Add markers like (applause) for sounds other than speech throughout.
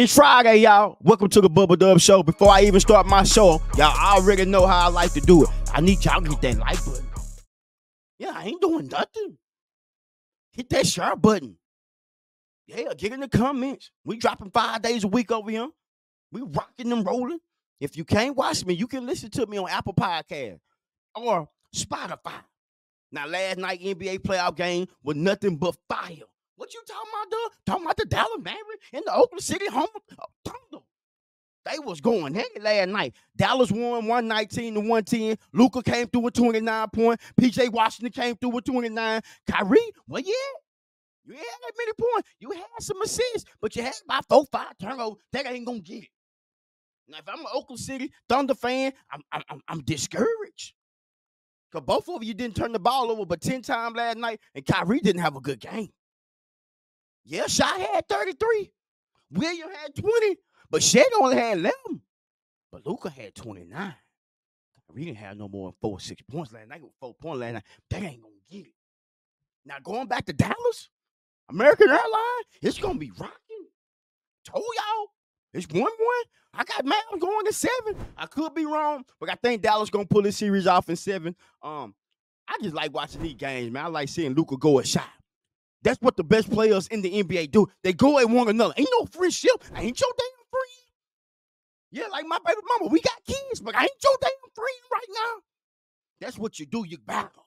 It's Friday, y'all. Welcome to the Bubba Dub Show. Before I even start my show, y'all already know how I like to do it. I need y'all to hit that like button. Yeah, I ain't doing nothing. Hit that share button. Yeah, get in the comments. We dropping five days a week over here. We rocking and rolling. If you can't watch me, you can listen to me on Apple Podcast or Spotify. Now, last night NBA playoff game was nothing but fire. What you talking about, dog? Talking about the Dallas Mavericks and the Oakland City Home uh, Thunder. They was going it last night. Dallas won 119 to 110. Luka came through with 29 points. PJ Washington came through with 29. Kyrie, well, yeah. You had that many points. You had some assists, but you had about four, five turnovers. That ain't gonna get it. Now, if I'm an Oakland City Thunder fan, I'm I'm, I'm, discouraged. Because both of you didn't turn the ball over but 10 times last night, and Kyrie didn't have a good game. Yeah, Shot had 33. William had 20, but Chet only had 11. But Luka had 29. We didn't have no more than four, or six points last night. Four points last night. They ain't gonna get it. Now going back to Dallas, American Airlines, it's gonna be rocking. Told y'all, it's one one. I got Mavs going to seven. I could be wrong, but I think Dallas gonna pull this series off in seven. Um, I just like watching these games, man. I like seeing Luka go a shot. That's what the best players in the NBA do. They go at one another. Ain't no friendship. I ain't your damn friend. Yeah, like my baby mama, we got kids, but I ain't your damn friend right now. That's what you do. You battle.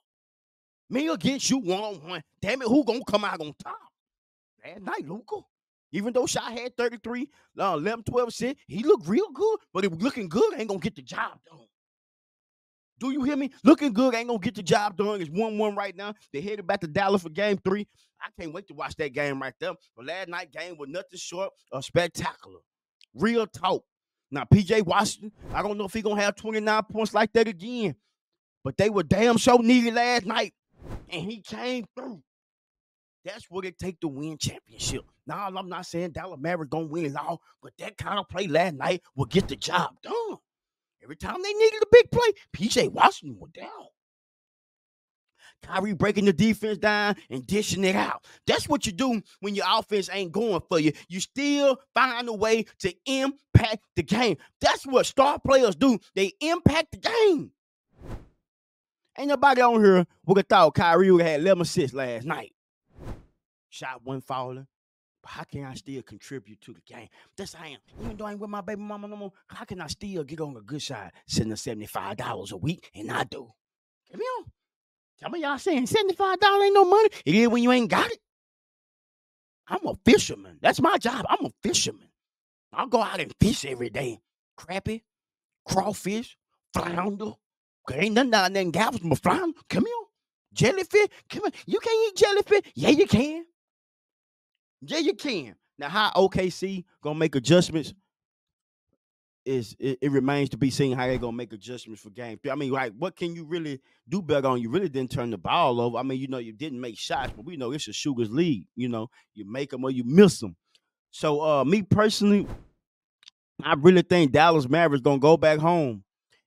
Me against you one on one. Damn it, who gonna come out on top? Last night, Luka. Even though Shot had 33, uh, 11, 12 cent, he looked real good, but if looking good ain't gonna get the job done. Do you hear me? Looking good ain't gonna get the job done. It's 1-1 right now. They headed back to Dallas for game three. I can't wait to watch that game right there. But last night game was nothing short of spectacular. Real talk. Now, PJ Washington, I don't know if he gonna have 29 points like that again. But they were damn so needed last night. And he came through. That's what it take to win championship. Now, I'm not saying Dallas Mavericks gonna win it all, but that kind of play last night will get the job done. Every time they needed a big play, PJ Washington was down. Kyrie breaking the defense down and dishing it out. That's what you do when your offense ain't going for you. You still find a way to impact the game. That's what star players do. They impact the game. Ain't nobody on here would have thought Kyrie would have had 11 assists last night. Shot one falling. But how can I still contribute to the game? That's I am. Even though I ain't with my baby mama no more, how can I still get on a good side, sending $75 a week? And I do. Come on. Tell me y'all saying $75 ain't no money. It is when you ain't got it. I'm a fisherman. That's my job. I'm a fisherman. I'll go out and fish every day. Crappie, crawfish, flounder. Ain't nothing down there in Galveston but flounder. Come here. Jellyfish. Come on. You can't eat jellyfish. Yeah, you can. Yeah, you can. Now, how OKC gonna make adjustments is it, it remains to be seen how they gonna make adjustments for game. I mean, like, what can you really do better on? You really didn't turn the ball over. I mean, you know, you didn't make shots, but we know it's a Sugar's league. You know, you make them or you miss them. So, uh, me personally, I really think Dallas Mavericks gonna go back home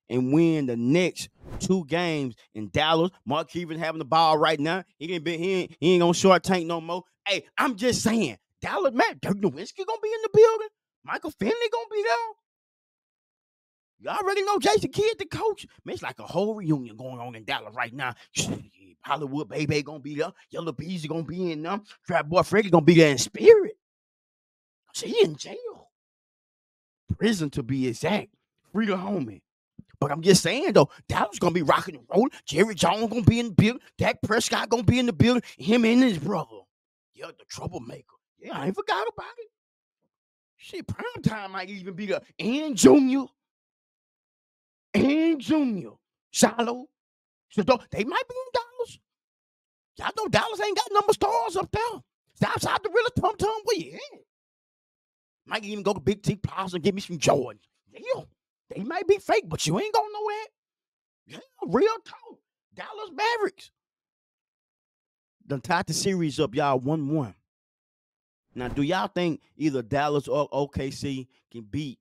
and win the next two games in Dallas. Mark Cuban having the ball right now. He ain't been he ain't, he ain't on Shark Tank no more. Hey, I'm just saying, Dallas man, Dirk Nowitzki gonna be in the building. Michael Finley gonna be there. Y'all already know Jason Kidd, the coach. Man, it's like a whole reunion going on in Dallas right now. (laughs) Hollywood baby gonna be there. Yellow Bees are gonna be in them. Trap boy Freddie gonna be there in spirit. See, he in jail. Prison to be exact. Free to homie. But I'm just saying though, Dallas gonna be rocking and rolling. Jerry Jones gonna be in the building. Dak Prescott gonna be in the building. Him and his brother. Yeah, the troublemaker. Yeah, I ain't forgot about it. Shit, prime time might even be the and Junior. And Junior. Shilo. So they might be in Dallas. Y'all know Dallas ain't got number stars up there. It's outside the real tum tum where you at. Might even go to Big T Plaza and get me some Jordan. Yeah. They might be fake, but you ain't gonna know it. Yeah, real talk. Dallas Mavericks. Done tied the series up, y'all, 1 1. Now, do y'all think either Dallas or OKC can beat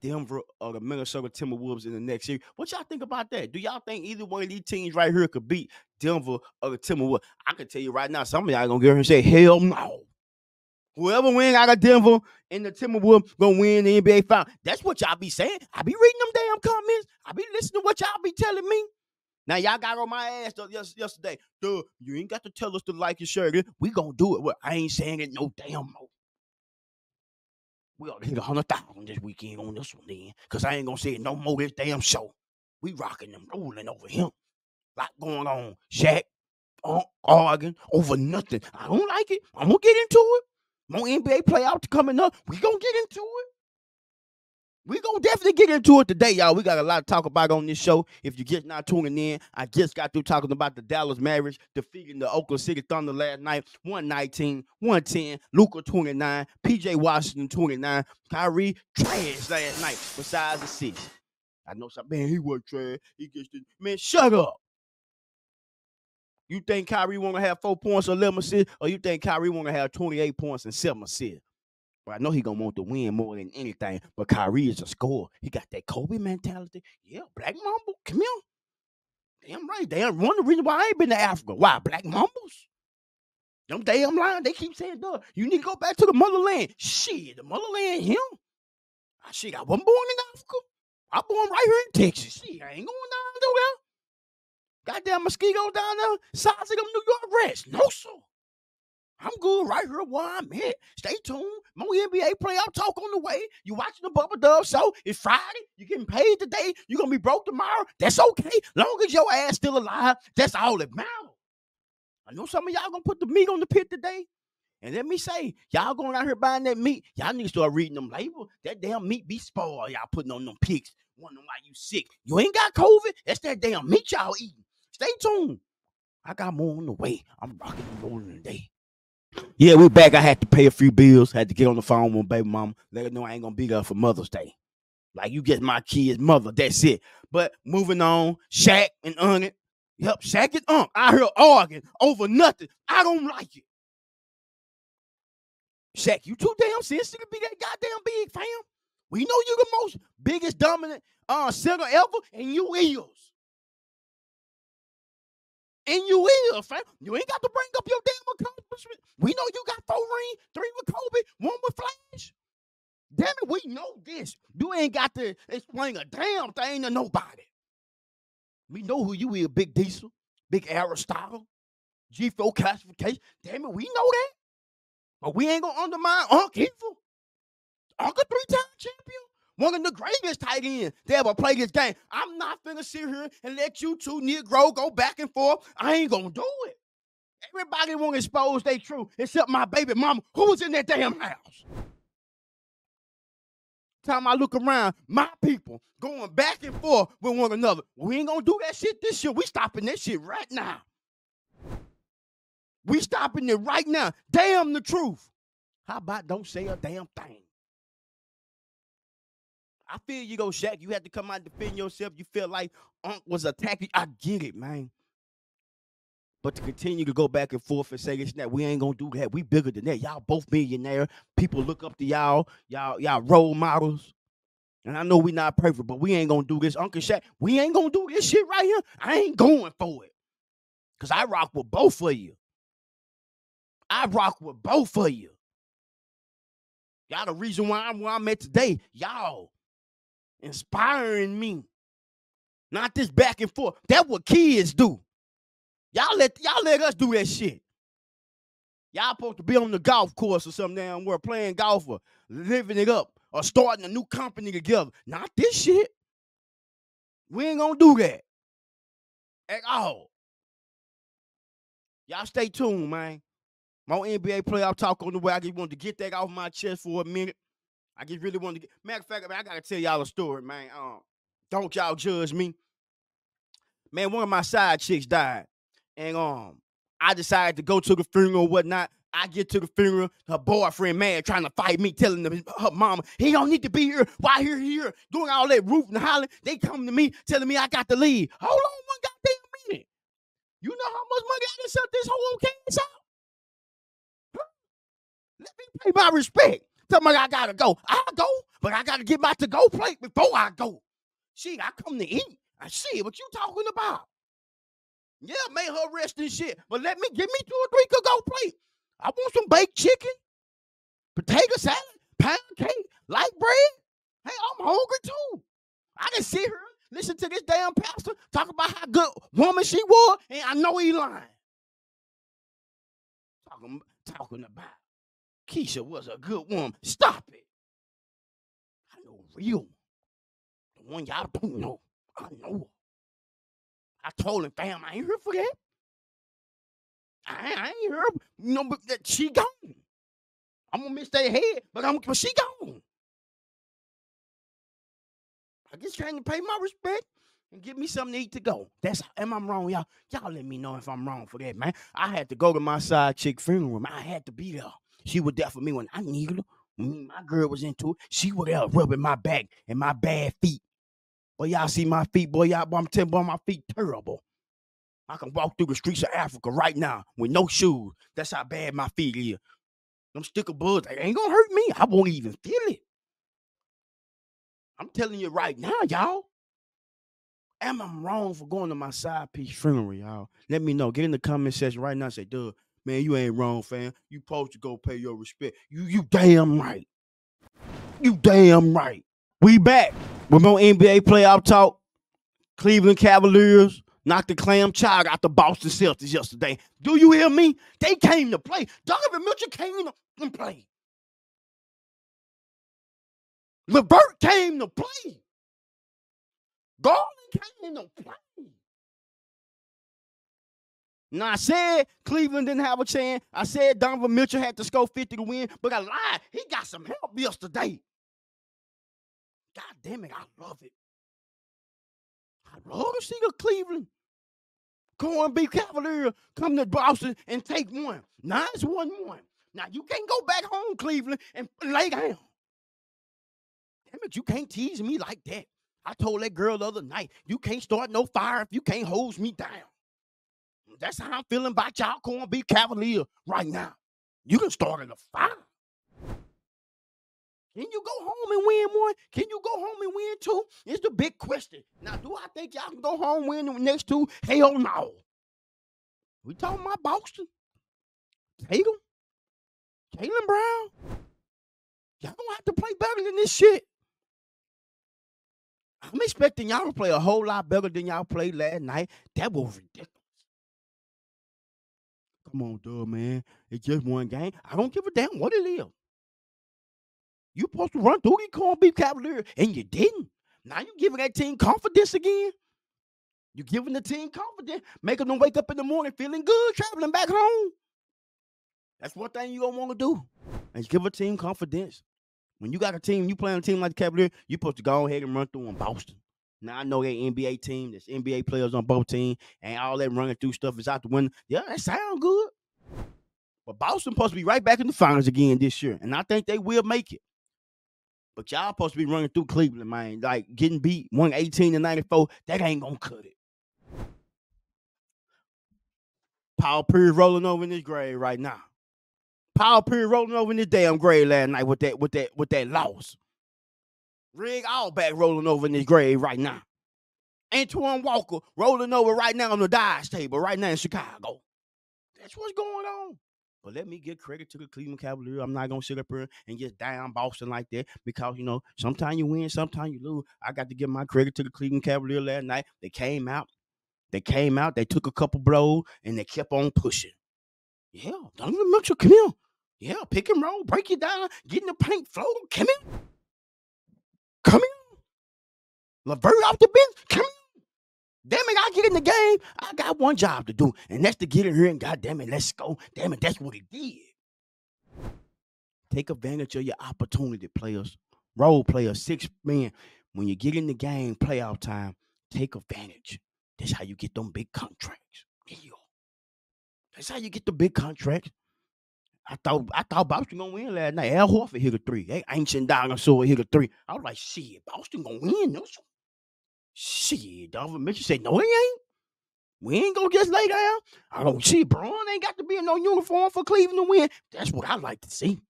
Denver or the Minnesota Timberwolves in the next series? What y'all think about that? Do y'all think either one of these teams right here could beat Denver or the Timberwolves? I can tell you right now, some of y'all gonna get here and say, hell no. Whoever win out of Denver and the Timberwolves gonna win the NBA final. That's what y'all be saying. I be reading them damn comments. I be listening to what y'all be telling me. Now y'all got on my ass though yesterday. Duh, you ain't got to tell us to like your shirt. We gonna do it. Well, I ain't saying it no damn more. We to hit a hundred thousand this weekend on this one then. Cause I ain't gonna say it no more this damn show. We rocking them rolling over him. Lot going on. Shaq, uh, arguing over nothing. I don't like it. I'm gonna get into it. More NBA playoffs coming up. We gonna get into it. We gonna definitely get into it today, y'all. We got a lot to talk about on this show. If you're just not tuning in, I just got through talking about the Dallas Mavericks defeating the Oklahoma City Thunder last night, 119, 110, Luka 29, PJ Washington 29, Kyrie trash last night, besides the six. I know some man, he was trash. He gets man, shut up. You think Kyrie want to have four points or 11 assists, or you think Kyrie want to have 28 points and seven assists? But I know he gonna want to win more than anything. But Kyrie is a scorer. He got that Kobe mentality. Yeah, Black Mamba, come here. Damn right. Damn one of the reasons why I ain't been to Africa. Why Black Mambas? Them damn lying. They keep saying, "Duh, you need to go back to the motherland." Shit, the motherland, him. I ah, shit, I wasn't born in Africa. I born right here in Texas. Shit, I ain't going down there. Goddamn mosquitoes down there, size of them New York Reds. No, sir. I'm good right here where I'm at. Stay tuned. More NBA playoff talk on the way. You watching the Bubba Dub show. It's Friday. You getting paid today. you going to be broke tomorrow. That's okay. Long as your ass still alive, that's all that matters. I know some of y'all going to put the meat on the pit today. And let me say, y'all going out here buying that meat, y'all need to start reading them labels. That damn meat be spoiled. Y'all putting on them pics. Wondering why you sick. You ain't got COVID. That's that damn meat y'all eating. Stay tuned. I got more on the way. I'm rocking and rolling today. Yeah, we back. I had to pay a few bills. Had to get on the phone with baby mama. Let her know I ain't gonna be there for Mother's Day. Like you get my kid's mother. That's it. But moving on, Shaq and Unk. Yep, Shaq and Unk. I hear arguing over nothing. I don't like it. Shaq, you too damn sensitive to be that goddamn big fam. We know you the most biggest dominant uh singer ever, and you is. And you will, fam. You ain't got to bring up your damn accomplishment. We know you got four rings, three with Kobe, one with Flash. Damn it, we know this. You ain't got to explain a damn thing to nobody. We know who you is, Big Diesel, Big Aristotle, G4 classification. Damn it, we know that. But we ain't gonna undermine Unc either. Unc a three-time champion. One of the greatest tight ends to ever play this game. I'm not finna sit here and let you two Negro go back and forth. I ain't gonna do it. Everybody want to expose their truth except my baby mama who was in that damn house. Time I look around, my people going back and forth with one another. We ain't gonna do that shit this year. We stopping that shit right now. We stopping it right now. Damn the truth. How about don't say a damn thing? I feel you go, Shaq. You had to come out and defend yourself. You feel like Unc was attacking. I get it, man. But to continue to go back and forth and say this that we ain't gonna do that. We bigger than that. Y'all both millionaire. People look up to y'all. Y'all, y'all role models. And I know we not perfect, but we ain't gonna do this. Uncle Shaq, we ain't gonna do this shit right here. I ain't going for it. Cause I rock with both of you. I rock with both of you. Y'all the reason why I'm where I'm at today. Y'all inspiring me. Not this back and forth. That's what kids do. Y'all let y'all let us do that shit. Y'all supposed to be on the golf course or something down where playing golf or living it up or starting a new company together. Not this shit. We ain't gonna do that at all. Y'all stay tuned, man. More NBA playoff talk on the way. I just wanted to get that off my chest for a minute. I just really wanted to get. Matter of fact, man, I gotta tell y'all a story, man. Um, don't y'all judge me. Man, one of my side chicks died, and um, I decided to go to the funeral whatnot. I get to the funeral, her boyfriend mad, trying to fight me, telling them her mama he don't need to be here. Why here, here, doing all that rooting and hollering? They come to me, telling me I got to leave. Hold on one goddamn minute. You know how much money I just set this whole case out? Huh? Let me pay my respect. Tell me I gotta go. I go, but I gotta get my to-go plate before I go. Shit, I come to eat. I see what you talking about. Yeah, make her rest and shit. But let me give me two or three to-go plate. I want some baked chicken. potato salad, pound cake, light bread. Hey, I'm hungry too. I can see her listen to this damn pastor talk about how good woman she was, and I know he lying. Talking, talking about Keisha was a good woman. Stop it. I know real. The one y'all don't know. I know her. I told him, fam, I ain't here for that. I, I ain't here, you know, but that she gone. I'm gonna miss that head, but I'm but she gone. I just trying to pay my respect and give me something to eat to go. That's am I wrong, y'all? Y'all let me know if I'm wrong for that, man. I had to go to my side chick funeral. I had to be there. She was there for me when I needed her. When my girl was into it, she was there rubbing my back and my bad feet. Boy, y'all see my feet, boy. Y'all, boy, I'm telling boy, my feet terrible. I can walk through the streets of Africa right now with no shoes. That's how bad my feet is. Them sticker bugs, they ain't gonna hurt me. I won't even feel it. I'm telling you right now, y'all. Am I wrong for going to my side piece funeral, y'all? Let me know. Get in the comment section right now. Say, dude, man, you ain't wrong, fam. You supposed to go pay your respect. You you damn right. You damn right. We back. We're more NBA playoff talk. Cleveland Cavaliers knocked the clam chowder out the Boston Celtics yesterday. Do you hear me? They came to play. Donovan Mitchell came to play. LeVert came to play. Garland came to play. Now I said Cleveland didn't have a chance. I said Donovan Mitchell had to score 50 to win, but I lied. He got some help yesterday. God damn it, I love it. I love to see the Cleveland be Cavalier, come to Boston and take one. Now it's 1 1. Now you can't go back home, Cleveland, and lay down. Damn it, you can't tease me like that. I told that girl the other night, you can't start no fire if you can't hose me down. That's how I'm feeling about y'all going to be Cavalier right now. You can start in a fire. Can you go home and win one? Can you go home and win two? It's the big question. Now, do I think y'all can go home and win the next two? Hell no. We talking about Boston. Tatum. Jaylen Brown. Y'all don't have to play better than this shit. I'm expecting y'all to play a whole lot better than y'all played last night. That was ridiculous. Come on, dude, man. It's just one game. I don't give a damn what it is. You supposed to run through the corn beef Cavalier, and you didn't. Now you giving that team confidence again. You giving the team confidence, making them wake up in the morning feeling good, traveling back home. That's one thing you don't want to do. And give a team confidence. When you got a team, you play on a team like the Cavaliers, you're supposed to go ahead and run through on Boston. Now I know that NBA team, there's NBA players on both teams, and all that running through stuff is out the window. Yeah, that sound good. But Boston supposed to be right back in the finals again this year, and I think they will make it. But y'all supposed to be running through Cleveland, man. Like getting beat 118 to 94, that ain't gonna cut it. Paul Pierce rolling over in his grave right now. Paul Pierce rolling over in his damn grave last night with that with that with that loss. Red Auerbach rolling over in his grave right now. Antoine Walker rolling over right now on the dice table right now in Chicago. That's what's going on. But let me give credit to the Cleveland Cavaliers. I'm not gonna sit up here and just down Boston like that because you know sometimes you win, sometimes you lose. I got to give my credit to the Cleveland Cavaliers last night. They came out, they came out, they took a couple blows, and they kept on pushing. Yeah, Donovan Mitchell, come here. Yeah, pick and roll, break it down, get in the paint, flow, come in. Come here. LeVert off the bench, come here. Damn it, I get in the game. I got one job to do, and that's to get in here and goddamn it, let's go. Damn it, that's what he did. Take advantage of your opportunity, players. Role players, six men. When you get in the game, playoff time, take advantage. That's how you get them big contracts. Yeah. That's how you get the big contracts. I thought I thought Boston gonna win last night. Al Horford hit a three. Hey, ancient dinosaur hit a three. I was like, shit, Boston gonna win. No, shit. Donovan Mitchell said, no, he ain't. We ain't gonna just lay down. I don't see Braun ain't got to be in no uniform for Cleveland to win. That's what I like to see.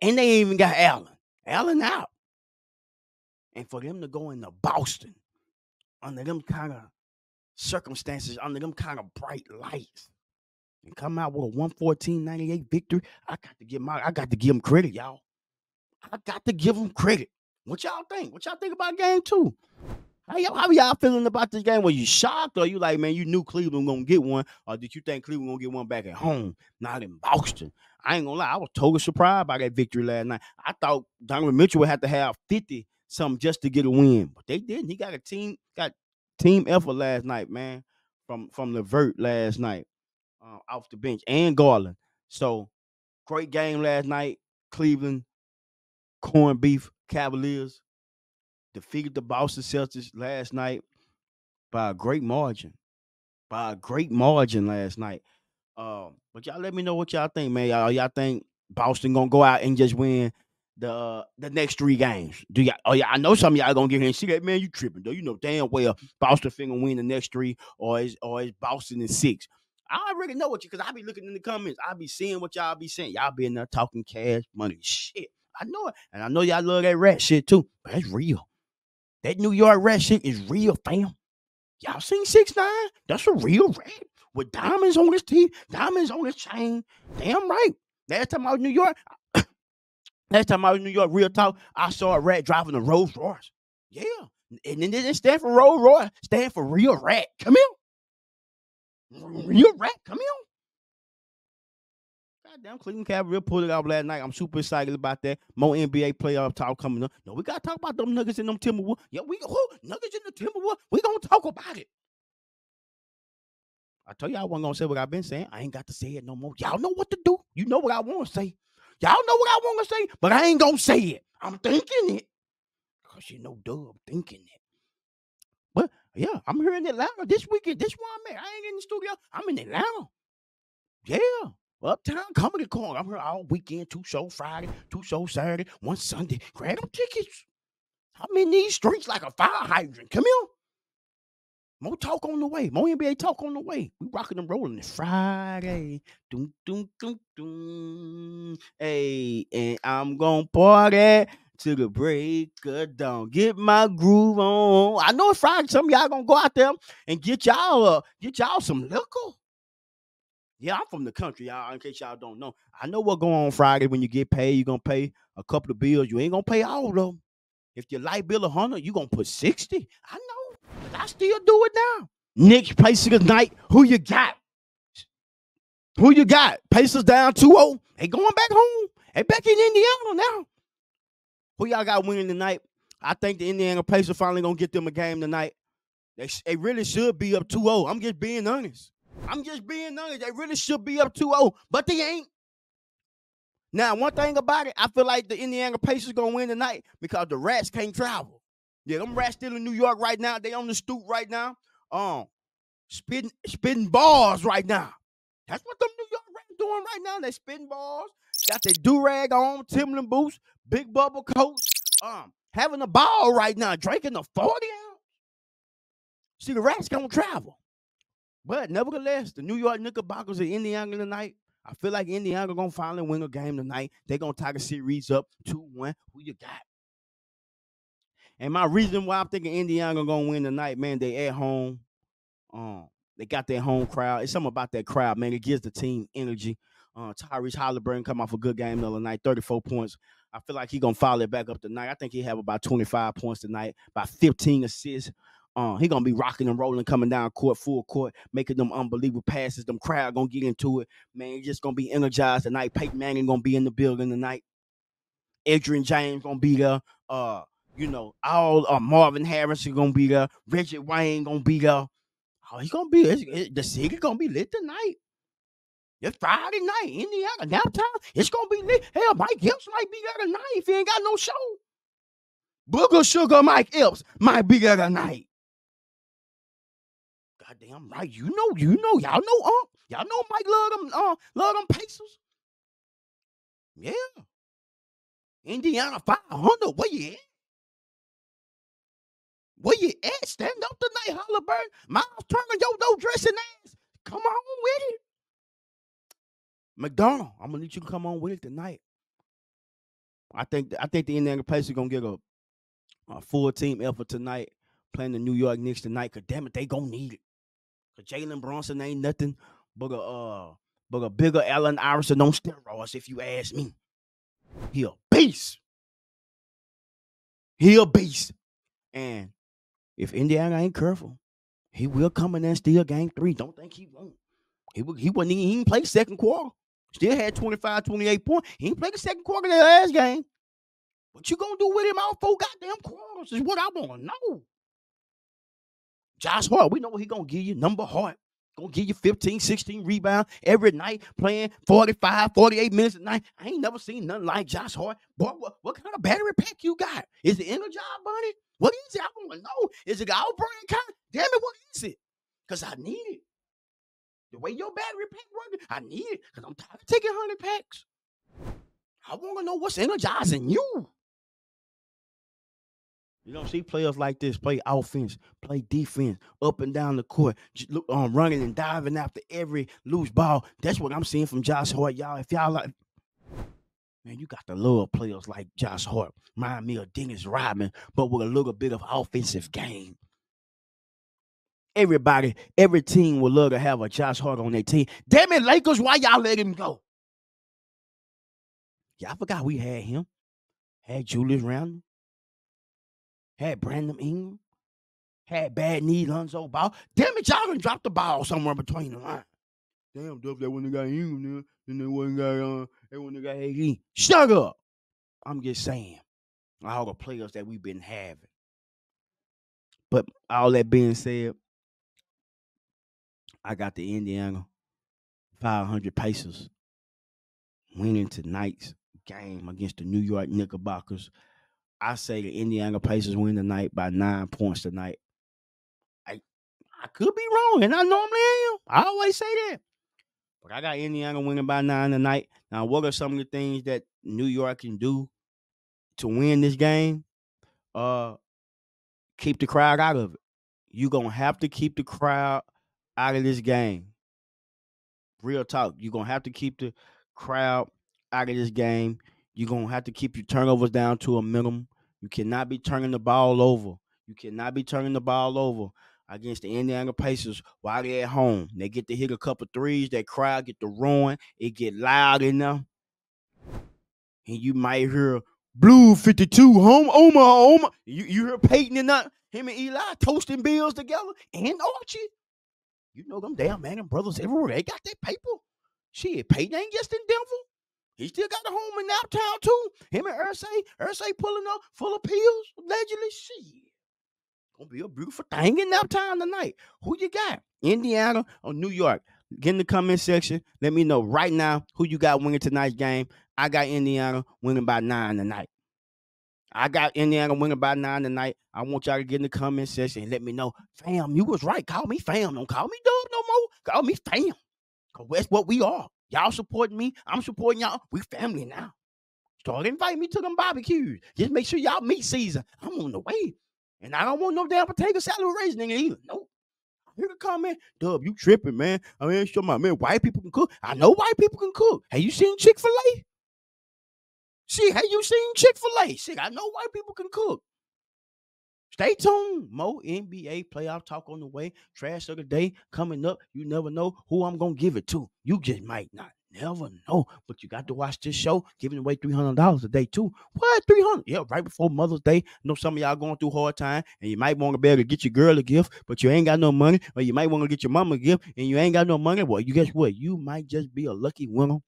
And they even got Allen. Allen out. And for them to go into Boston under them kind of circumstances, under them kind of bright lights, and come out with a 114-98 victory, I got to give my I got to give them credit, y'all. I got to give them credit. What y'all think? What y'all think about game two? How y'all, how y'all feeling about this game? Were you shocked or you like, man, you knew Cleveland was gonna get one, or did you think Cleveland was gonna get one back at home, not in Boston? I ain't gonna lie, I was totally surprised by that victory last night. I thought Donovan Mitchell would have to have 50 something just to get a win, but they didn't. He got a team, got team effort last night, man, from from LeVert last night, uh, off the bench, and Garland. So great game last night. Cleveland, corned beef Cavaliers defeated the Boston Celtics last night by a great margin. By a great margin last night. Um, but y'all let me know what y'all think, man. Y'all, y'all think Boston gonna go out and just win the uh, the next three games? Do y'all? Oh yeah, I know some of y'all gonna get here and see that man. You tripping though? You know damn well Boston finna win the next three, or is or is Boston in six? I already know what you because I be looking in the comments. I be seeing what y'all be saying. Y'all be in there talking cash money shit. I know it, and I know y'all love that rat shit too. But that's real. That New York rat shit is real, fam. Y'all seen six nine? That's a real rat with diamonds on his teeth, diamonds on his chain. Damn right. Last time I was in New York, (coughs) last time I was in New York, real talk, I saw a rat driving a Rolls Royce. Yeah. And then it didn't stand for Rolls Royce, stand for real rat. Come here. Real rat, come here. Goddamn, Cleveland Cavaliers pulled it off last night. I'm super excited about that. More NBA playoff talk coming up. No, we gotta talk about them Nuggets and them Timberwolves. Yeah, we who, Nuggets in the Timberwolves. We gonna talk about it. I tell y'all, I wasn't gonna say what I've been saying. I ain't got to say it no more. Y'all know what to do. You know what I want to say. Y'all know what I want to say, but I ain't gonna say it. I'm thinking it. Cause you know, Dub thinking it. Yeah, I'm here in Atlanta this weekend. This one I'm. I ain't in the studio. I'm in Atlanta. Yeah. Uptown Comedy Corner. I'm here all weekend, two show Friday, two show Saturday, one Sunday. Grab them tickets. I'm in these streets like a fire hydrant. Come here. More talk on the way. More NBA talk on the way. We rocking and rolling. It's Friday. Doom, doom, doom, doom. Hey, and I'm gonna party to the break of dawn. Get my groove on. I know it's Friday. Some y'all gonna go out there and get y'all uh, get y'all some liquor. Yeah, I'm from the country, y'all. In case y'all don't know, I know what going on Friday when you get paid. You're gonna pay a couple of bills. You ain't gonna pay all of them. If your light bill a hundred, you gonna put sixty. I know. But I still do it now. Of the night. Who you got? Who you got? Pacers down 2-0. They going back home. They back in Indiana now. Who y'all got winning tonight? I think the Indiana Pacers finally gonna get them a game tonight. They, they really should be up 2-0. I'm just being honest. I'm just being honest. They really should be up 2-0, but they ain't. Now, one thing about it, I feel like the Indiana Pacers gonna win tonight because the rats can't travel. Yeah, them rats still in New York right now. They on the stoop right now. Um, spitting spitting balls right now. That's what them New York rats doing right now. They spitting balls. Got their do rag on, Timberland boots, big bubble coats. Um, having a ball right now, drinking a forty ounce. See, the rats gonna travel. But nevertheless, the New York Knickerbockers are Indiana tonight. I feel like Indiana gonna finally win a game tonight. They're gonna tie the series up 2-1. Who you got? And my reason why I'm thinking Indiana gonna win tonight, man, they at home. Um, they got their home crowd. It's something about that crowd, man. It gives the team energy. Uh, Tyrese Halliburton come off a good game the other night, 34 points. I feel like he gonna follow it back up tonight. I think he have about 25 points tonight, about 15 assists. Uh, he gonna be rocking and rolling, coming down court, full court, making them unbelievable passes. Them crowd gonna get into it, man. It's just gonna be energized tonight. Peyton Manning gonna be in the building tonight. Edgerrin James gonna be there. Uh, you know, all uh, Marvin Harrison gonna be there. Reggie Wayne gonna be there. Oh, he's gonna be it, the city gonna be lit tonight. It's Friday night, Indiana downtown. It's gonna be lit. Hell, Mike Epps might be there tonight if he ain't got no show. Booger Sugar Mike Epps might be there tonight. Goddamn right, you know, you know, y'all know, um, y'all know Mike love them, uh, love them Pacers. Yeah. Indiana 500, where you at? Where you at? Stand up tonight, Halliburton. Miles Turner, yo, no dressing ass. Come on with it. McConnell, I'm gonna need you to come on with it tonight. I think I think the Indiana Pacers are gonna get a, a full team effort tonight, playing the New York Knicks tonight. Cause damn it, they gonna need it. Cause Jalen Brunson ain't nothing but a uh but a bigger Allen Iverson on steroids, if you ask me. He a beast. He a beast. And if Indiana ain't careful, he will come in and steal game three. Don't think he won't. He, he he didn't play second quarter. Still had 25, 28 points. He ain't played the second quarter of the last game. What you gonna do with him out four goddamn quarters is what I want to know. Josh Hart, we know what he gonna give you. Number Hart. Gonna give you 15, 16 rebounds every night, playing 45, 48 minutes a night. I ain't never seen nothing like Josh Hart. Boy, what, what kind of battery pack you got? Is it Energy Bunny? What is it? I want to know. Is it all brand kind? Damn it, what is it? Because I need it. The way your battery pack working, I need it. Because I'm tired of taking 100 packs. I want to know what's energizing you. You don't see players like this play offense, play defense, up and down the court, look, um, running and diving after every loose ball. That's what I'm seeing from Josh Hart, y'all. If y'all like, man, you got to love players like Josh Hart. Remind me of Dennis Rodman, but with a little bit of offensive game. Everybody, every team would love to have a Josh Hart on their team. Damn it, Lakers, why y'all let him go? I forgot we had him. Had Julius Randle had Brandon Ingram, had bad knee Lonzo Ball. Damn it, y'all done dropped the ball somewhere between the lines. Damn, Duff, that one got Ingram there, and they one got uh, they one got AD. Shut up. I'm just saying, all the players that we've been having. But all that being said, I got the Indiana 500 Pacers winning tonight's game against the New York Knickerbockers I say the Indiana Pacers win tonight by nine points tonight. I I could be wrong, and I normally am. I always say that. But I got Indiana winning by nine tonight. Now, what are some of the things that New York can do to win this game? Uh keep the crowd out of it. You're gonna have to keep the crowd out of this game. Real talk. You're gonna have to keep the crowd out of this game. You're gonna have to keep your turnovers down to a minimum. You cannot be turning the ball over. You cannot be turning the ball over against the Indiana Pacers while they're at home. They get to hit a couple threes. That crowd get to roaring. It get loud there. And you might hear Blue 52, home, Oma, Oma. You, you hear Peyton and not him and Eli toasting bills together and Archie. You know them damn man and brothers everywhere. They got their paper. Shit, Peyton ain't just in Denver. He still got a home in Naptown too. Him and Irsay, Irsay pulling up full of pills, allegedly. Shit. Gonna be a beautiful thing in Naptown tonight. Who you got? Indiana or New York? Get in the comment section. Let me know right now who you got winning tonight's game. I got Indiana winning by nine tonight. I got Indiana winning by nine tonight. I want y'all to get in the comment section and let me know. Fam, you was right. Call me fam. Don't call me dub no more. Call me fam. Cause that's what we are. Y'all supporting me. I'm supporting y'all. We family now. Start inviting me to them barbecues. Just make sure y'all meet Caesar. I'm on the way. And I don't want no damn potato salad raising nigga either. Nope. Here to comment, Dub, you tripping, man. I mean, show my man, white people can cook. I know white people can cook. Have you seen Chick-fil-A? See, have you seen Chick-fil-A? See, I know white people can cook. Stay tuned. Mo NBA playoff talk on the way. Trash of the day coming up. You never know who I'm gonna give it to. You just might not never know. But you got to watch this show, giving away three hundred dollars a day too. What three hundred? Yeah, right before Mother's Day. I know some of y'all going through hard time, and you might want to be able to get your girl a gift, but you ain't got no money, or you might want to get your mama a gift, and you ain't got no money. Well, you guess what? You might just be a lucky winner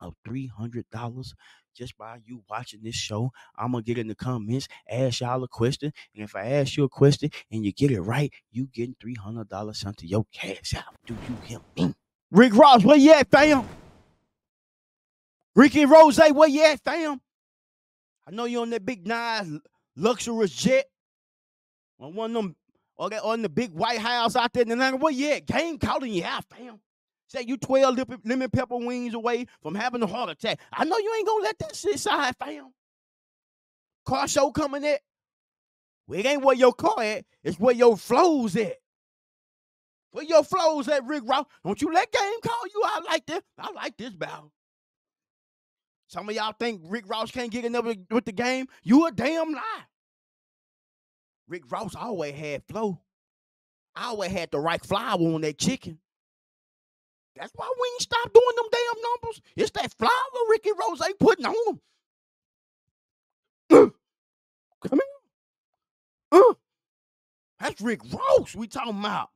of three hundred dollars just by you watching this show, I'm gonna get in the comments, ask y'all a question, and if I ask you a question and you get it right, you getting three hundred dollars sent to your Cash App. Do you hear me? Rick Ross, where you at, fam? Ricky Rose, where you at, fam? I know you on that big nice luxurious jet. On one of them, or on the big White House out there in Atlanta. Where you at? Game calling you out, fam. Say you 12 lemon pepper wings away from having a heart attack. I know you ain't gonna let that shit slide, fam. Car show coming at. Well, it ain't where your car at, it's where your flows at. Where your flows at, Rick Ross. Don't you let game call you out like this. I like this battle. Some of y'all think Rick Ross can't get enough with the game. You a damn lie. Rick Ross always had flow. I always had the right flour on that chicken. That's why we ain't stop doing them damn numbers. It's that flower Ricky Rose putting on them. (clears throat) Come here. Uh, that's Rick Ross we talking about.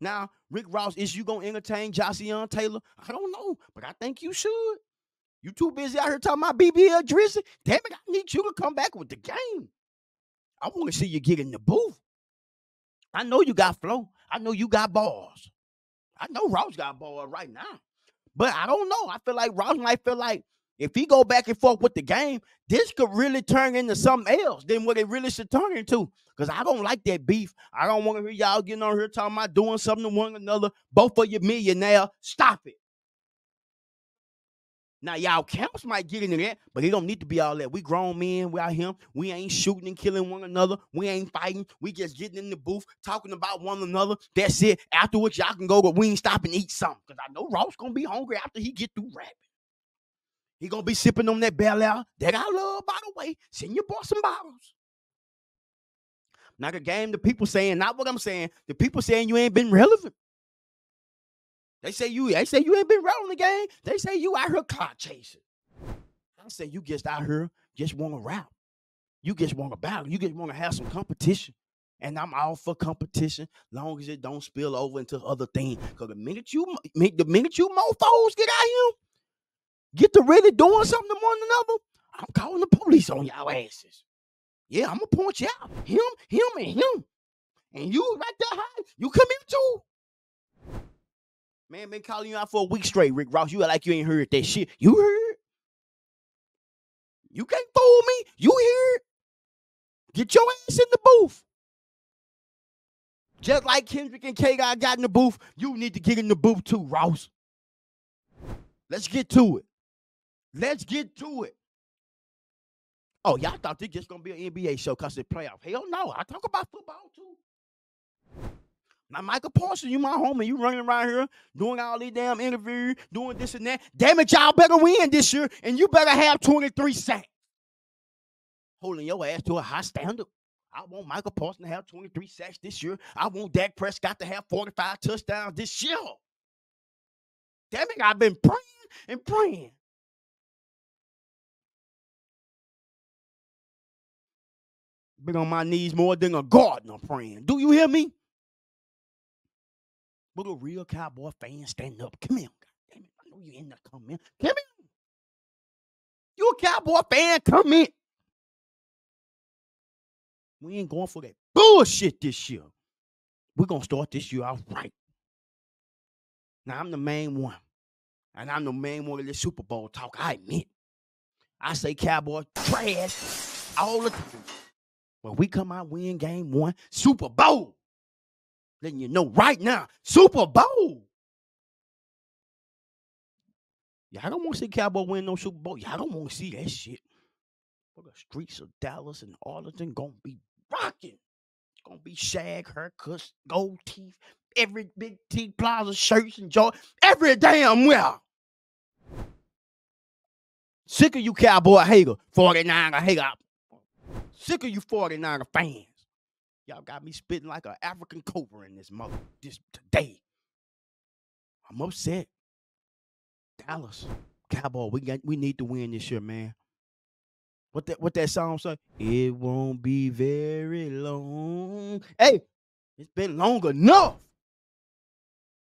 Now, Rick Ross, is you gonna entertain Jayceon Taylor? I don't know, but I think you should. You too busy out here talking about BBL Drizzy. Damn it, I need you to come back with the game. I want to see you get in the booth. I know you got flow. I know you got balls. I know Ross got balls right now. But I don't know. I feel like Ross might feel like if he go back and forth with the game, this could really turn into something else than what it really should turn into. Because I don't like that beef. I don't want to hear y'all getting on here talking about doing something to one another. Both of you millionaire. Stop it. Now, y'all camps might get into that, but it don't need to be all that. We grown men, we out here. We ain't shooting and killing one another. We ain't fighting. We just getting in the booth, talking about one another. That's it. Afterwards, y'all can go, but we ain't stop and eat something. Because I know Ross gonna be hungry after he get through rapping. He gonna be sipping on that Belaire that I love, by the way. Send your boy some bottles. Not the game, the people saying, not what I'm saying. The people saying you ain't been relevant. They say you, they say you ain't been relevant the game. They say you out here clock chasing. I say you just out here just want to rap. You just want to battle. You just want to have some competition. And I'm all for competition, long as it don't spill over into other things. Because the minute you, the minute you mofos get out here, get to really doing something to one another, I'm calling the police on y'all asses. Yeah, I'm gonna point you out. Him, him, and him. And you right there, high, you come here too. Man, been calling you out for a week straight, Rick Ross. You like you ain't heard that shit. You heard? You can't fool me. You heard? Get your ass in the booth. Just like Kendrick and K got got in the booth, you need to get in the booth too, Ross. Let's get to it. Let's get to it. Oh, y'all thought this just gonna be an NBA show because it's playoff. Hell no, I talk about football too. Now, Micah Parsons, you my homie. You running around here doing all these damn interviews, doing this and that. Damn it, y'all better win this year, and you better have 23 sacks. Holding your ass to a high standard. I want Micah Parsons to have 23 sacks this year. I want Dak Prescott to have 45 touchdowns this year. Damn it, I've been praying and praying. Been on my knees more than a gardener praying. Do you hear me? But a real cowboy fan stand up. Come here. God damn it. I know you in there. Come in. Come in. You a cowboy fan? Come in. We ain't going for that bullshit this year. We're gonna start this year out right. Now I'm the main one. And I'm the main one of this Super Bowl talk. I admit. I say cowboy trash all the time. When we come out, win game one, Super Bowl letting you know right now, Super Bowl. Y'all don't want to see Cowboy win no Super Bowl. Y'all don't want to see that shit. The streets of Dallas and Arlington gonna be rocking. Gonna be shag haircuts, gold teeth, every big T Plaza shirts and jaw, every damn well. Sick of you cowboy hater, 49er hater. Sick of you 49er fans. Y'all got me spitting like an African cobra in this mother this today. I'm upset. Dallas, Cowboy, we got we need to win this year, man. What that what that song say? It won't be very long. Hey, it's been long enough.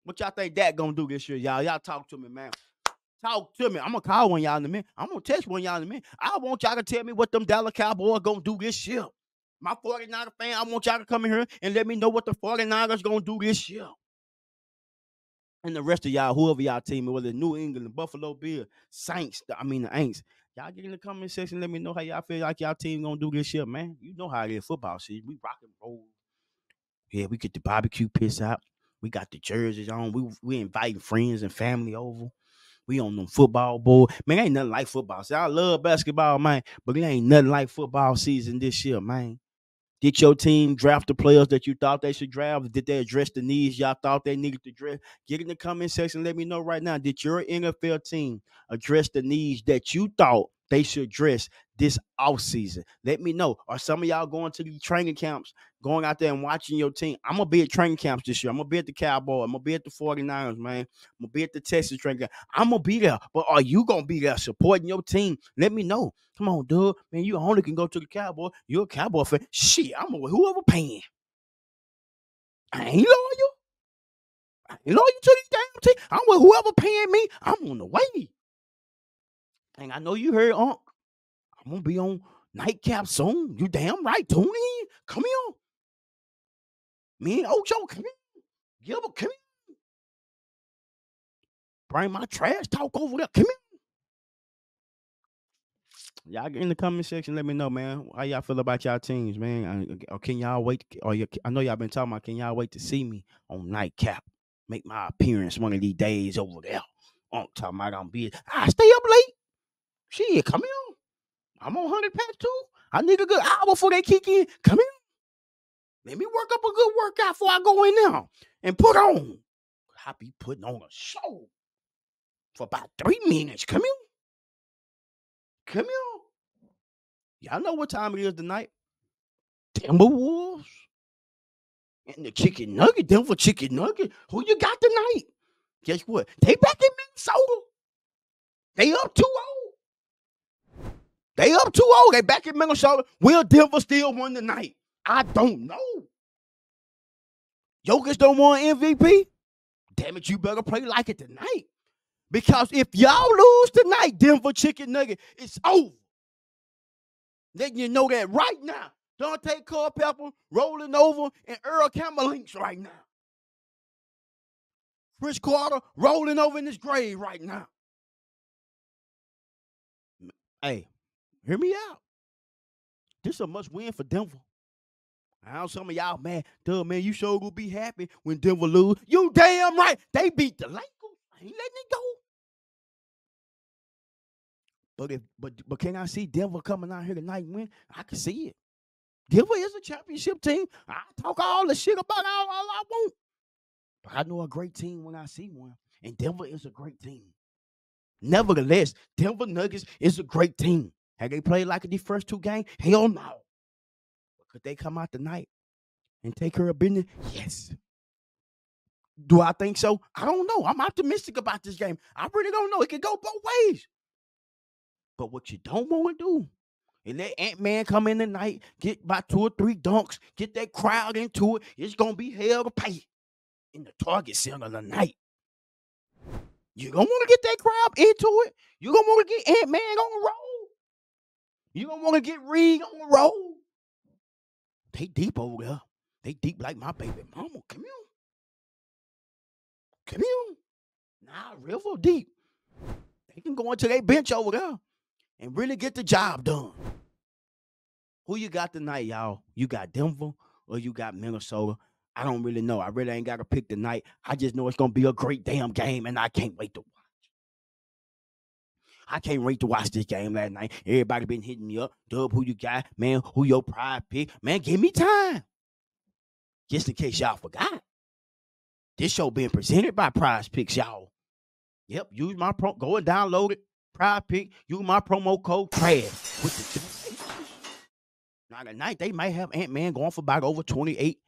What y'all think that gonna do this year, y'all? Y'all talk to me, man. Talk to me. I'm gonna call one y'all in a minute. I'm gonna text one y'all in a minute. I want y'all to tell me what them Dallas Cowboys gonna do this year. My 49er fan, I want y'all to come in here and let me know what the 49ers gonna do this year. And the rest of y'all, whoever y'all team, whether it's New England, Buffalo Bill, Saints, I mean the Aints, y'all get in the comment section. Let me know how y'all feel like y'all team gonna do this year, man. You know how it is football season. We rock and roll. Yeah, we get the barbecue piss out. We got the jerseys on. We we inviting friends and family over. We on them football board. Man, ain't nothing like football. See, I love basketball, man, but it ain't nothing like football season this year, man. Did your team draft the players that you thought they should draft? Did they address the needs y'all thought they needed to address? Get in the comment section. Let me know right now. Did your NFL team address the needs that you thought they should dress this off season? Let me know. Are some of y'all going to the training camps, going out there and watching your team? I'm gonna be at training camps this year. I'm gonna be at the Cowboy. I'm gonna be at the 49ers, man. I'm gonna be at the Texas training camp. I'm gonna be there. But are you gonna be there supporting your team? Let me know. Come on, dude. Man, you only can go to the Cowboy. You're a Cowboy fan. Shit, I'm with whoever paying. I ain't loyal. I ain't loyal to these damn team. I'm with whoever paying me. I'm on the way. And I know you heard Unc. I'm gonna be on nightcap soon. You damn right. In. Come here. Me and Ocho, come here. Gilbert, come here. Bring my trash talk over there. Come here. Y'all get in the comment section. Let me know, man. How y'all feel about y'all teams, man? Uh, uh, or can y'all wait? Or I know y'all been talking about. Can y'all wait to see me on nightcap? Make my appearance one of these days over there. I'm talking about I'm be. I stay up late. Shit, come here. I'm on 100 past two. I need a good hour before they kick in. Come here. Let me work up a good workout before I go in now and put on. I be putting on a show for about three minutes. Come here. Come here. Y'all know what time it is tonight. Timberwolves and the chicken nugget. Denver chicken nugget. Who you got tonight? Guess what? They back in Minnesota. They up 2 0. They up 2 0. They back in Minnesota. Will Denver still win tonight? I don't know. Jokic don't want MVP? Damn it, you better play like it tonight. Because if y'all lose tonight, Denver Chicken Nugget, it's over. Then you know that right now. Daunte Culpepper rolling over and Earl Campbell Links right now. Cris Carter rolling over in his grave right now. Hey, hear me out. This a must win for Denver. I know some of y'all, man, duh, man, you sure gonna be happy when Denver lose. You damn right. They beat the Lakers. I ain't letting it go. But if but but can I see Denver coming out here tonight and win? I can see it. Denver is a championship team. I talk all the shit about all, all I want. But I know a great team when I see one. And Denver is a great team. Nevertheless, Denver Nuggets is a great team. Have they played like the first two games? Hell no. But could they come out tonight and take care of business? Yes. Do I think so? I don't know. I'm optimistic about this game. I really don't know. It could go both ways. But what you don't want to do and let Ant Man come in tonight, get by two or three dunks, get that crowd into it. It's gonna be hell to pay in the Target Center tonight. You're gonna want to get that crowd into it. You're gonna want to get Ant Man on the roll. You don't want to get Reid on the road. They deep over there. They deep like my baby mama. Come here. Come here. Nah, river deep. They can go into their bench over there and really get the job done. Who you got tonight, y'all? You got Denver or you got Minnesota? I don't really know. I really ain't got to pick tonight. I just know it's gonna be a great damn game, and I can't wait to. I can't wait to watch this game last night. Everybody been hitting me up. Dub, who you got? Man, who your pride pick? Man, give me time. Just in case y'all forgot. This show being presented by Prize Picks, y'all. Yep, use my pro. Go and download it. Prize Pick. Use my promo code TRASH with the now tonight they might have Ant Man going for about over 28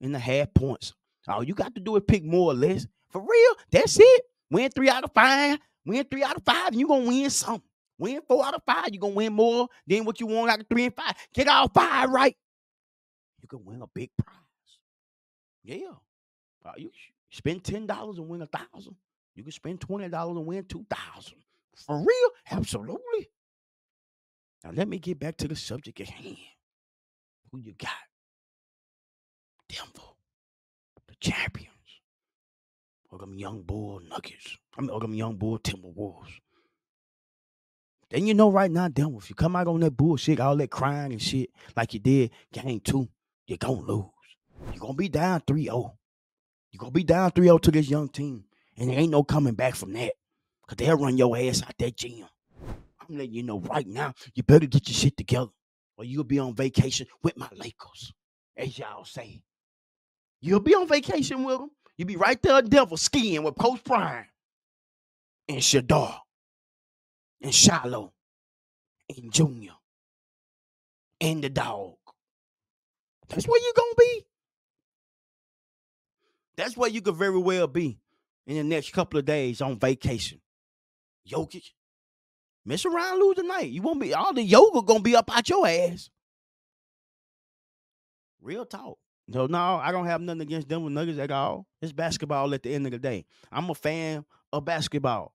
and a half points. All you got to do is pick more or less. For real, that's it. Win three out of five. Win three out of five, and you're gonna win something. Win four out of five, you're gonna win more than what you want out of three and five. Get all five right. You can win a big prize. Yeah. Uh, you spend ten dollars and win a thousand. You can spend twenty dollars and win two thousand. For real? Absolutely. Now let me get back to the subject at hand. Who you got? Denver, the champions. Or them young bull nuggets. I mean, or them young bull Timberwolves. Then you know right now, Denver, if you come out on that bullshit, all that crying and shit like you did game two, you're gonna lose. You're gonna be down 3-0. You're gonna be down 3-0 to this young team. And there ain't no coming back from that. Cause they'll run your ass out that gym. I'm letting you know right now, you better get your shit together. Or you'll be on vacation with my Lakers. As y'all say. You'll be on vacation with them. You'll be right there devil skiing with Coach Prime and Shedeur and Shilo and Junior and the dog. That's where you gonna be. That's where you could very well be in the next couple of days on vacation. Jokic, mess around, lose tonight. You won't be all the yoga gonna be up out your ass. Real talk. So no, I don't have nothing against Denver Nuggets at all. It's basketball at the end of the day. I'm a fan of basketball.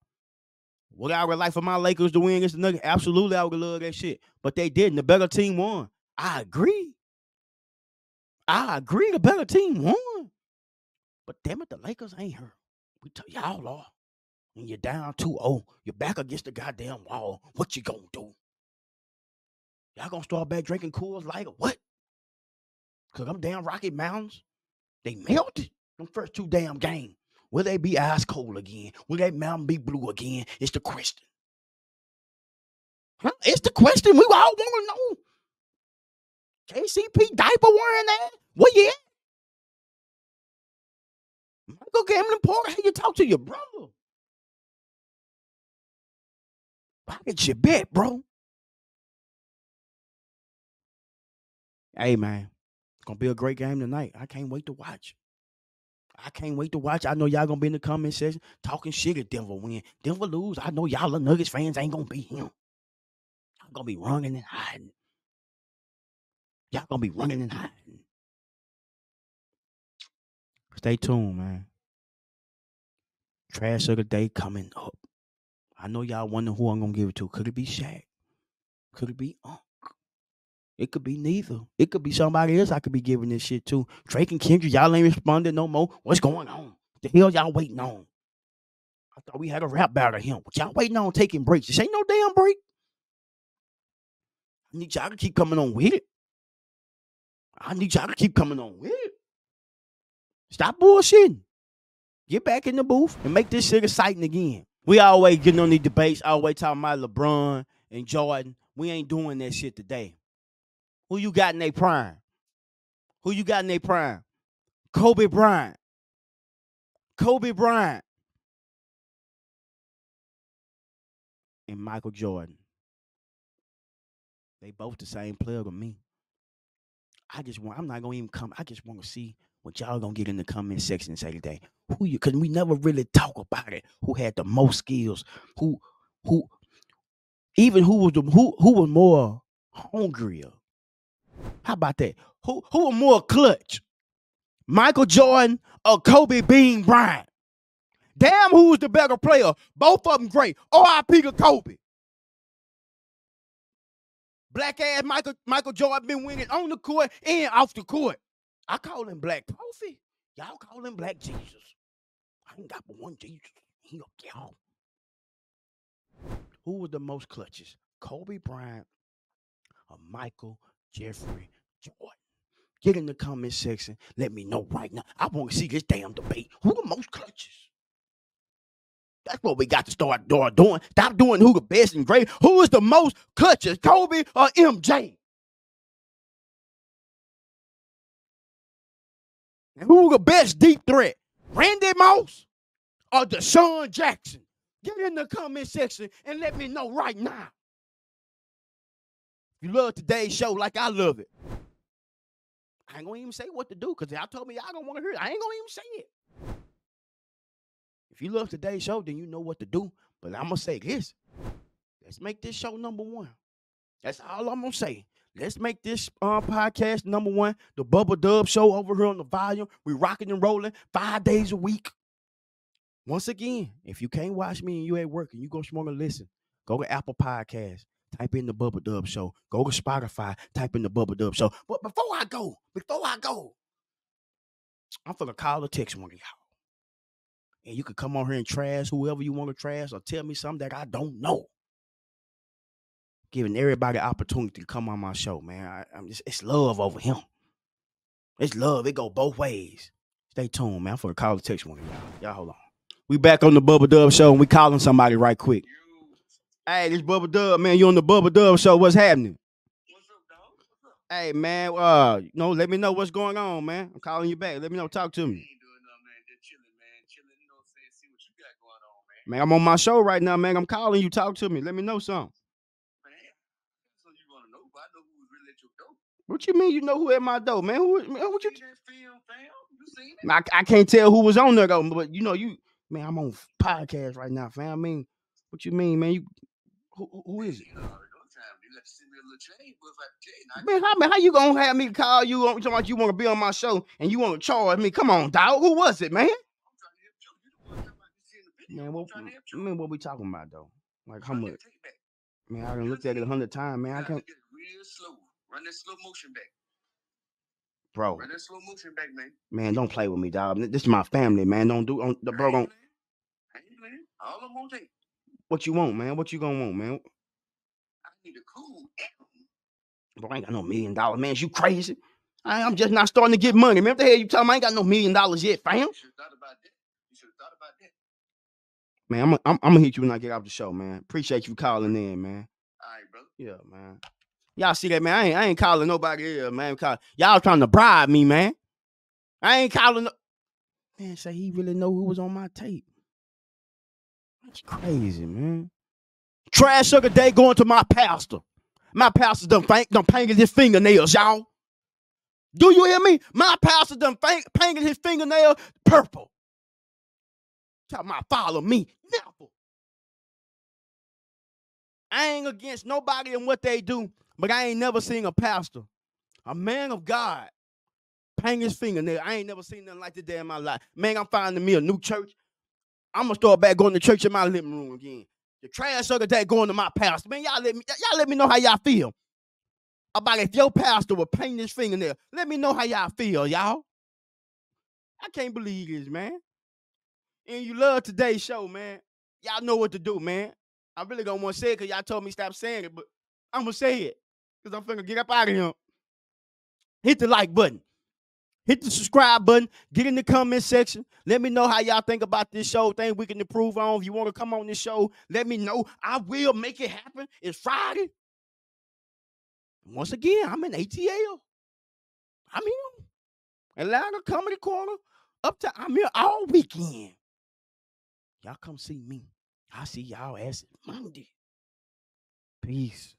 Would I would like for my Lakers to win against the Nuggets? Absolutely, I would love that shit. But they didn't. The better team won. I agree. I agree. The better team won. But damn it, the Lakers ain't hurt. We tell y'all are. When you're down 2-0, you're back against the goddamn wall. What you gonna do? Y'all gonna start back drinking Coors Light or what? Cause I'm damn Rocky Mountains, they melted them first two damn games. Will they be ice cold again? Will that mountain be blue again? It's the question. Huh? It's the question we all want to know. KCP diaper wearing that? What yeah? Michael Gambling Porter, how you talk to your brother? Pocket your bet, bro. Hey man, it's gonna be a great game tonight. I can't wait to watch. I can't wait to watch. I know y'all gonna be in the comment section talking shit if Denver win. Denver lose. I know y'all the Nuggets fans ain't gonna be him. Y'all gonna be running and hiding. Y'all gonna be running and hiding. Stay tuned, man. Trash of the day coming up. I know y'all wonder who I'm gonna give it to. Could it be Shaq? Could it be Unc? It could be neither. It could be somebody else I could be giving this shit to. Drake and Kendrick, y'all ain't responding no more. What's going on? The hell y'all waiting on? I thought we had a rap battle of him. What y'all waiting on taking breaks? This ain't no damn break. I need y'all to keep coming on with it. I need y'all to keep coming on with it. Stop bullshitting. Get back in the booth and make this shit exciting again. We always getting on these debates, always talking about LeBron and Jordan. We ain't doing that shit today. Who you got in their prime? Who you got in their prime? Kobe Bryant. Kobe Bryant. And Michael Jordan. They both the same player to me. I just want, I'm not gonna even come. I just want to see what y'all gonna get in the comment section and say today. Who you cause we never really talk about it. Who had the most skills? Who who even who was the who who was more hungrier? How about that? Who who was more clutch? Michael Jordan or Kobe Bean Bryant? Damn, who was the better player? Both of them great. R.I.P. to Kobe. Black ass Michael Michael Jordan been winning on the court and off the court. I call him Black Profi. Y'all call him Black Jesus. I ain't got but one Jesus. Y'all. Who was the most clutches? Kobe Bryant or Michael Jeffrey Jordan? Get in the comment section. Let me know right now. I want to see this damn debate. Who the most clutches? That's what we got to start doing. Stop doing who the best and great. Who is the most clutches, Kobe or MJ? And who the best deep threat? Randy Moss or DeSean Jackson? Get in the comment section and let me know right now. You love today's show like I love it, I ain't gonna even say what to do because y'all told me y'all don't want to hear it. I ain't gonna even say it. If you love today's show, then you know what to do. But I'm gonna say this. Let's make this show number one. That's all I'm gonna say. Let's make this uh, podcast number one, the Bubba Dub Show over here on the volume. We rocking and rolling five days a week. Once again, if you can't watch me and you at work and you go to listen, go to Apple Podcast, type in the Bubba Dub Show. Go to Spotify, type in the Bubba Dub Show. But before I go, before I go, I'm gonna call or text one of y'all. And you can come on here and trash whoever you want to trash or tell me something that I don't know giving everybody opportunity to come on my show, man. I, am just it's love over him. It's love. It go both ways. Stay tuned, man. For the call the text one, of y'all. Y'all hold on. We back on the Bubba Dub show and we calling somebody right quick. Hey, this Bubba Dub, man. You on the Bubba Dub show? What's happening? What's up, dog? What's up? Hey, man. Uh, you know, let me know what's going on, man. I'm calling you back. Let me know. Talk to me. Man, I'm on my show right now, man. I'm calling you. Talk to me. Let me know something. What you mean you know who at my door, man? Who, man, what you? See film, fam? You seen it? I, I can't tell who was on there though, but you know you, man. I'm on podcast right now, fam. I mean, what you mean, man? You, who, who- is it? You know, those times you got to send me a little change, but if I tell you, now, Man, how, man, how you gonna have me call you on talking about you want to be on my show and you want to charge me? Come on, dog. Who was it, man? I'm trying to help you. You the one talking about you seeing the video. Man, what, trying to help you. man, what we talking about though? Like how much? get it back. Man, I done looked at it a hundred times, man. I can't, real slow. Run that slow motion back. bro. Run that slow motion back, man. Man, don't play with me, dog. This is my family, man. Don't do, on, the bro. Don't, playing. I ain't playing. All I'm gonna take. What you want, man? What you gonna want, man? I need a cool. Bro, I ain't got no million dollars, man. You crazy? I, I'm just not starting to get money, man. What the hell you talking? I ain't got no million dollars yet, fam. You should have thought about that. You should have thought about that. Man, I'm, I'm, I'm gonna hit you when I get off the show, man. Appreciate you calling in, man. All right, brother. Yeah, man. Y'all see that, man? I ain't, I ain't calling nobody here, man. Call, y'all trying to bribe me, man. I ain't calling. No- man, say he really know who was on my tape. That's crazy, man. Trash sugar day going to my pastor. My pastor done, fank, done painted his fingernails, y'all. Do you hear me? My pastor done fank, painted his fingernail purple. Talking about follow me. Never. I ain't against nobody and what they do, but I ain't never seen a pastor, a man of God, paint his fingernail. I ain't never seen nothing like that day in my life. Man, I'm finding me a new church. I'm gonna start back going to church in my living room again. The trash sucker that going to my pastor. Man, y'all let me y'all let me know how y'all feel about if your pastor would paint his fingernail. Let me know how y'all feel, y'all. I can't believe this, man. And you love today's show, man. Y'all know what to do, man. I really don't want to say it because y'all told me stop saying it, but I'm gonna say it because I'm finna get up out of here. Hit the like button, hit the subscribe button, get in the comment section. Let me know how y'all think about this show. Thing we can improve on. If you want to come on this show, let me know. I will make it happen. It's Friday. Once again, I'm in ATL. I'm here. Atlanta Comedy Corner. Up to I'm here all weekend. Y'all come see me. I'll see y'all ass Monday. Peace.